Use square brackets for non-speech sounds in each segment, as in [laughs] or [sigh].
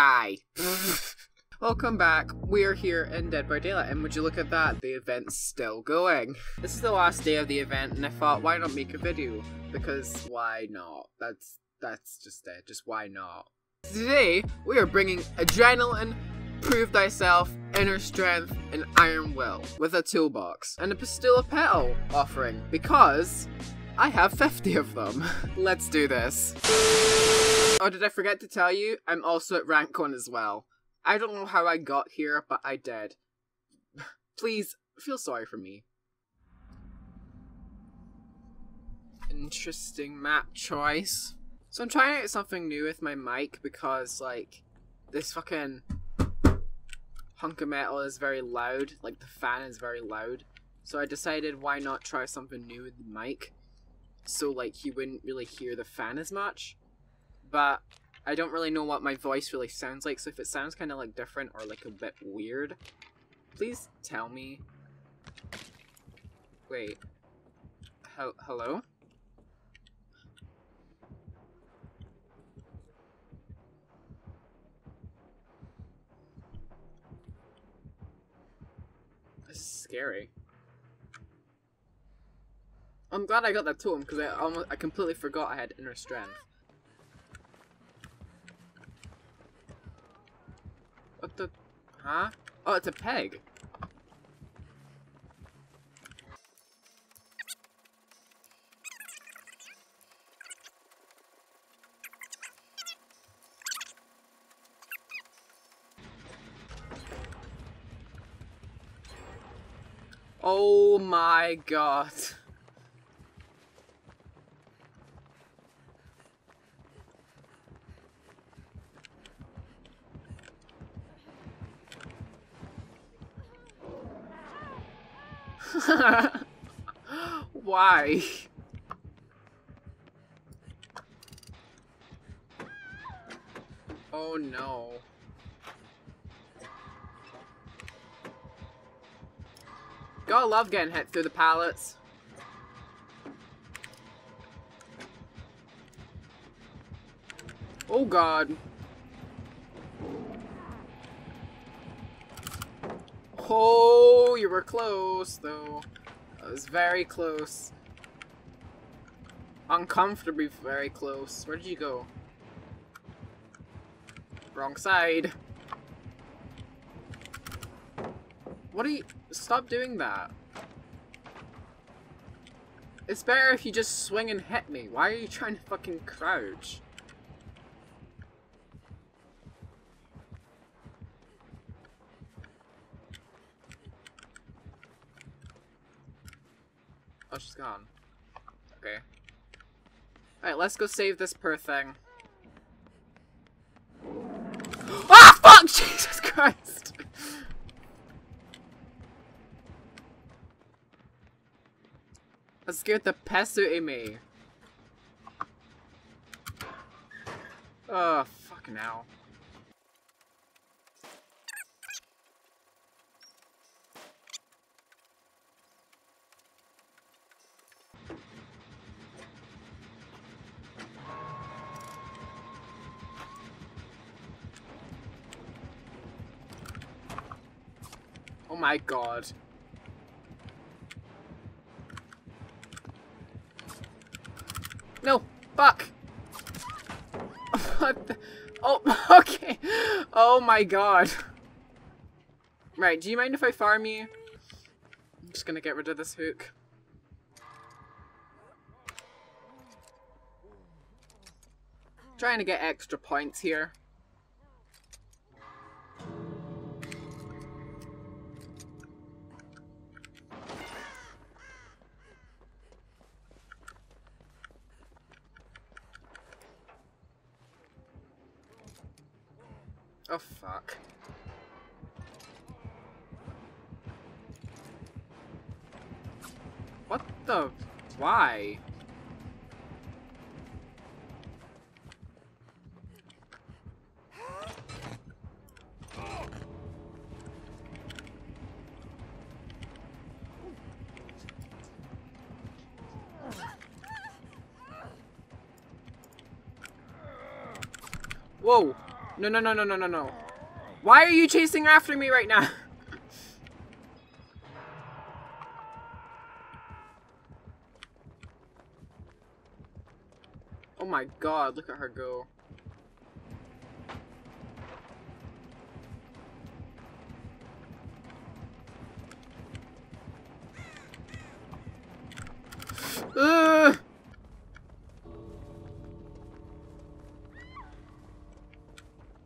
Hi. [laughs] Welcome back. We are here in Dead by Daylight, and would you look at that? The event's still going. This is the last day of the event, and I thought, why not make a video? Because why not? That's that's just it. Just why not? Today, we are bringing adrenaline, prove thyself, inner strength, and iron will with a toolbox and a Pustula petal offering because I have 50 of them. [laughs] Let's do this. Oh, did I forget to tell you? I'm also at rank 1 as well. I don't know how I got here, but I did. [sighs] Please, feel sorry for me. Interesting map choice. So I'm trying out something new with my mic because, like, this fucking hunk of metal is very loud. Like, the fan is very loud. So I decided why not try something new with the mic. So, like, he wouldn't really hear the fan as much. But I don't really know what my voice really sounds like, so if it sounds kind of like different or like a bit weird, please tell me. Wait. Hel hello? Scary. I'm glad I got that totem because I almost I completely forgot I had inner strength. What the? Huh? Oh, it's a Pig. Oh my god. [laughs] Why? Oh no. Gotta love getting hit through the pallets. Oh god. Oh, you were close, though. That was very close. Uncomfortably very close. Where did you go? Wrong side. What are you- Stop doing that. It's better if you just swing and hit me. Why are you trying to fucking crouch? Oh, she's gone. Okay. Alright, let's go save this per thing. [gasps] ah, fuck! [laughs] Jesus Christ! That scared the piss out of me. Oh, fucking hell. My god. No! Fuck! [laughs] What the? Oh, [laughs] okay. Oh my god. Right, do you mind if I farm you? I'm just gonna get rid of this hook. Trying to get extra points here. The? Why? Whoa! No, no, no, no, no, no, no. Why are you chasing after me right now? [laughs] my god, look at her go. Ugh!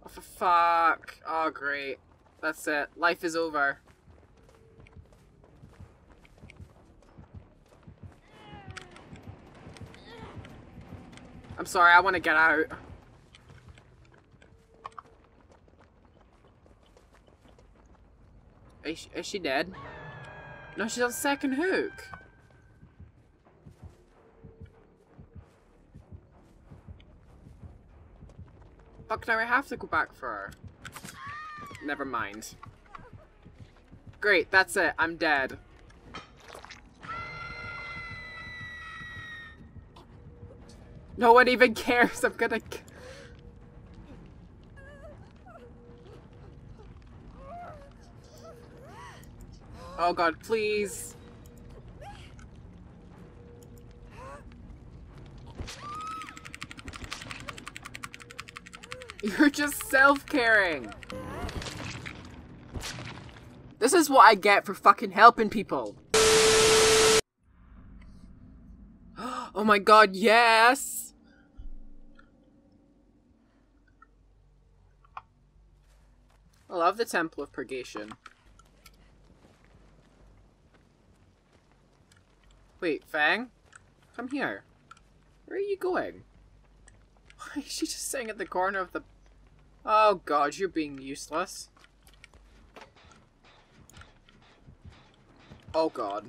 Oh, fuck. Oh, great. That's it. Life is over. I'm sorry, I want to get out. Is she, is she dead? No, she's on second hook. Fuck, now I have to go back for her. Never mind. Great, that's it. I'm dead. No one even cares. I'm gonna... Oh god, please. You're just self-caring. This is what I get for fucking helping people. [gasps] oh my god, yes! The Temple of Purgation. Wait, Fang? Come here. Where are you going? Why is [laughs] she just sitting at the corner of the... Oh god, you're being useless. Oh god.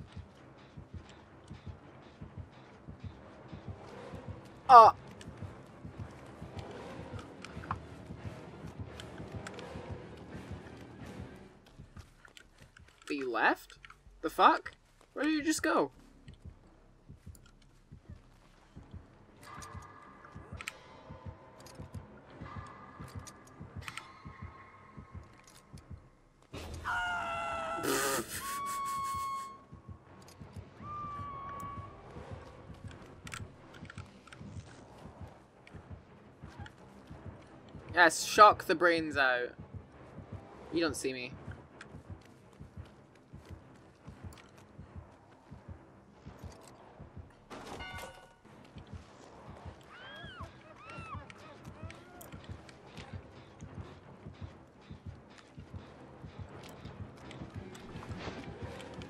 Oh! Left? The fuck? Where did you just go? Yes, shock the brains out. You don't see me.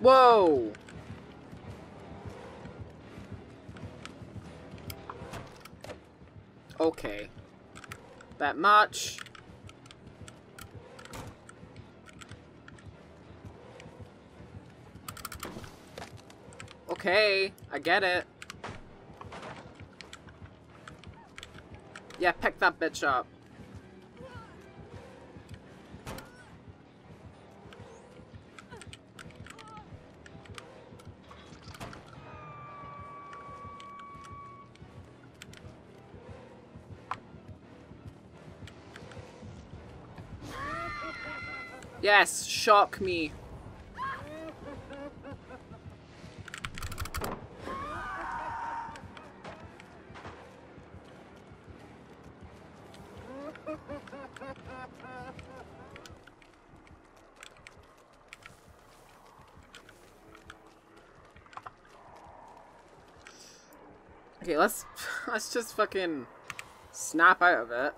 Whoa! Okay that much. Okay, I get it. Yeah, pick that bitch up. Yes, shock me. Okay, let's [laughs] let's just fucking snap out of it.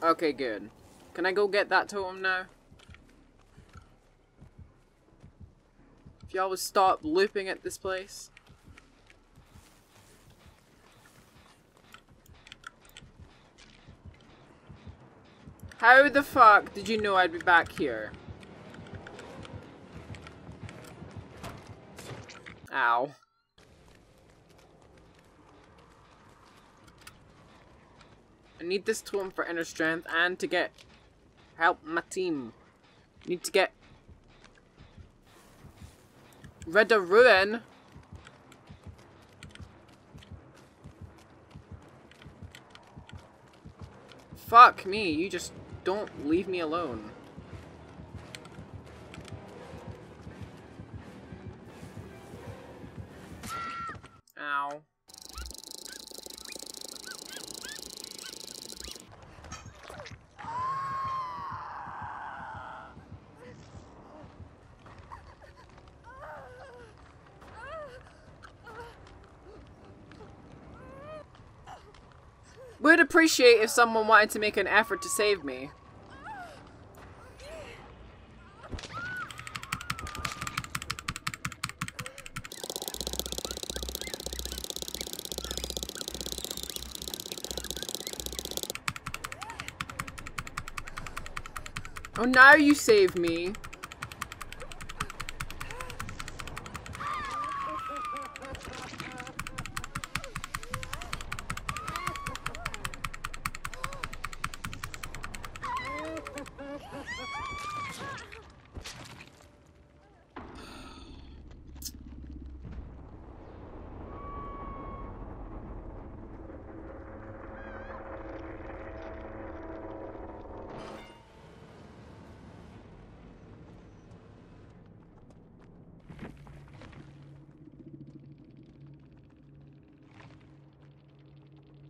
Okay, good. Can I go get that totem now? Y'all would stop looping at this place. How the fuck did you know I'd be back here? Ow. I need this totem for inner strength and to get help my team. need to get Red the Ruin. Fuck me, you just don't leave me alone. Would appreciate if someone wanted to make an effort to save me. Oh, now you save me.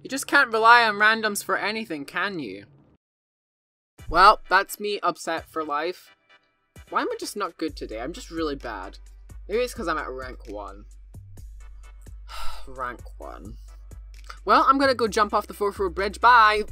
You just can't rely on randoms for anything, can you? Well, that's me upset for life. Why am I just not good today? I'm just really bad. Maybe it's because I'm at rank 1. [sighs] rank 1. Well, I'm gonna go jump off the 4 4 bridge. Bye!